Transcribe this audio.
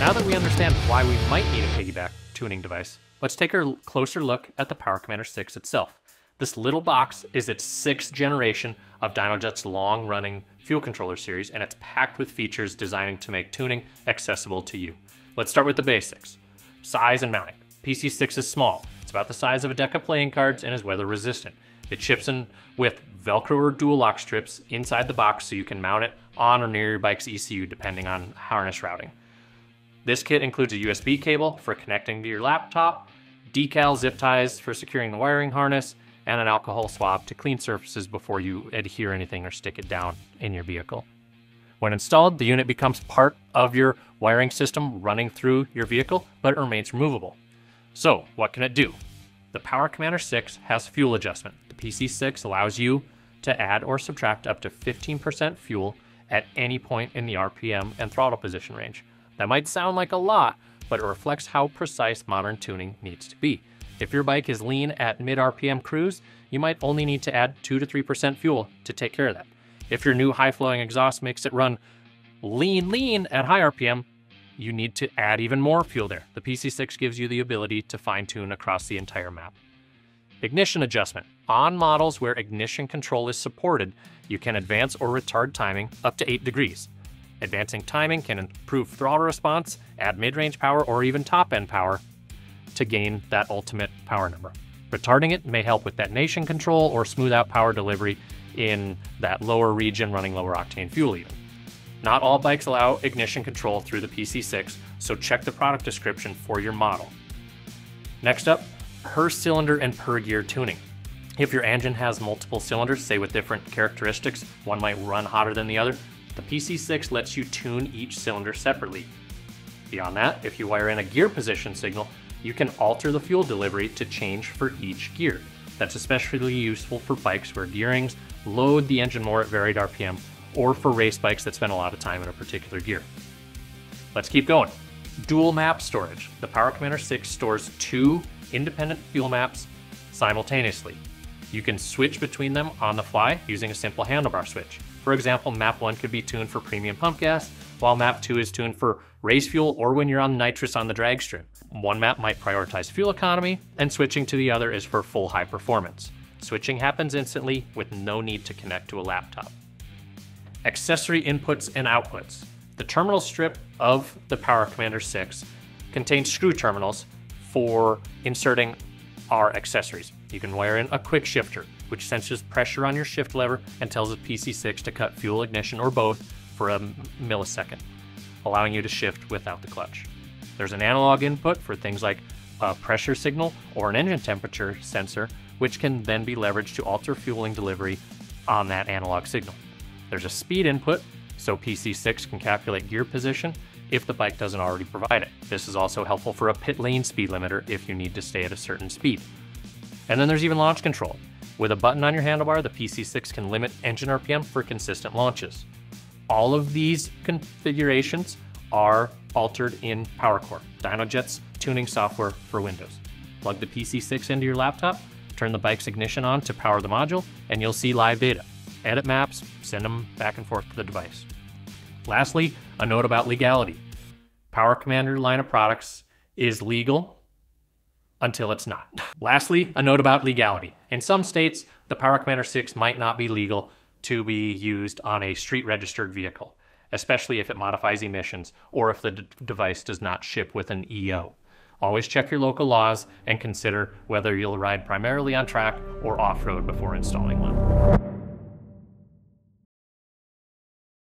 Now that we understand why we might need a piggyback tuning device, let's take a closer look at the Power Commander 6 itself. This little box is its sixth generation of Dynojet's long-running fuel controller series, and it's packed with features designed to make tuning accessible to you. Let's start with the basics. Size and mounting. PC6 is small. It's about the size of a deck of playing cards and is weather resistant. It ships in with Velcro or dual lock strips inside the box so you can mount it on or near your bike's ECU depending on harness routing. This kit includes a USB cable for connecting to your laptop, decal zip ties for securing the wiring harness, and an alcohol swab to clean surfaces before you adhere anything or stick it down in your vehicle. When installed, the unit becomes part of your wiring system running through your vehicle, but it remains removable. So, what can it do? The Power Commander 6 has fuel adjustment. The PC6 allows you to add or subtract up to 15% fuel at any point in the RPM and throttle position range. That might sound like a lot, but it reflects how precise modern tuning needs to be. If your bike is lean at mid RPM cruise, you might only need to add 2 to 3% fuel to take care of that. If your new high flowing exhaust makes it run lean, lean at high RPM, you need to add even more fuel there. The PC6 gives you the ability to fine tune across the entire map. Ignition adjustment. On models where ignition control is supported, you can advance or retard timing up to 8 degrees. Advancing timing can improve throttle response, add mid range power, or even top end power to gain that ultimate power number. Retarding it may help with detonation control or smooth out power delivery in that lower region running lower octane fuel even. Not all bikes allow ignition control through the PC6, so check the product description for your model. Next up, per cylinder and per gear tuning. If your engine has multiple cylinders, say with different characteristics, one might run hotter than the other, the PC6 lets you tune each cylinder separately. Beyond that, if you wire in a gear position signal, you can alter the fuel delivery to change for each gear. That's especially useful for bikes where gearings load the engine more at varied RPM or for race bikes that spend a lot of time in a particular gear. Let's keep going. Dual map storage. The Power Commander 6 stores two independent fuel maps simultaneously. You can switch between them on the fly using a simple handlebar switch. For example, map 1 could be tuned for premium pump gas, while map 2 is tuned for race fuel or when you're on nitrous on the drag strip. One map might prioritize fuel economy, and switching to the other is for full high performance. Switching happens instantly with no need to connect to a laptop. Accessory inputs and outputs. The terminal strip of the Power Commander 6 contains screw terminals for inserting our accessories. You can wire in a quick shifter, which senses pressure on your shift lever and tells the PC6 to cut fuel ignition or both for a millisecond, allowing you to shift without the clutch. There's an analog input for things like a pressure signal or an engine temperature sensor, which can then be leveraged to alter fueling delivery on that analog signal. There's a speed input, so PC6 can calculate gear position if the bike doesn't already provide it. This is also helpful for a pit lane speed limiter if you need to stay at a certain speed. And then there's even launch control. With a button on your handlebar, the PC6 can limit engine RPM for consistent launches. All of these configurations are altered in PowerCore, Dynojet's tuning software for Windows. Plug the PC6 into your laptop, turn the bike's ignition on to power the module, and you'll see live data. Edit maps, send them back and forth to the device. Lastly, a note about legality. Power Commander line of products is legal until it's not. Lastly, a note about legality. In some states, the Power Commander 6 might not be legal to be used on a street registered vehicle, especially if it modifies emissions or if the device does not ship with an EO. Always check your local laws and consider whether you'll ride primarily on track or off road before installing one.